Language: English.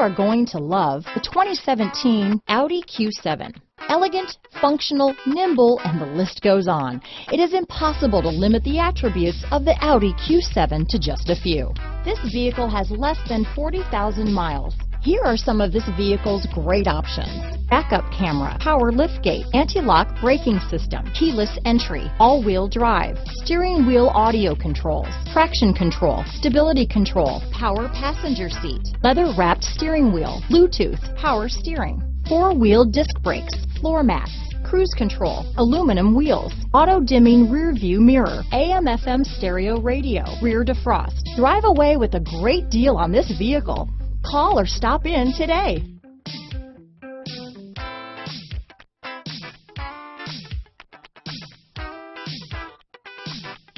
are going to love the 2017 Audi Q7. Elegant, functional, nimble, and the list goes on. It is impossible to limit the attributes of the Audi Q7 to just a few. This vehicle has less than 40,000 miles. Here are some of this vehicle's great options. Backup camera, power liftgate, anti-lock braking system, keyless entry, all-wheel drive, steering wheel audio controls, traction control, stability control, power passenger seat, leather wrapped steering wheel, Bluetooth, power steering, four-wheel disc brakes, floor mats, cruise control, aluminum wheels, auto dimming rear view mirror, AM FM stereo radio, rear defrost. Drive away with a great deal on this vehicle. Call or stop in today. Thank you.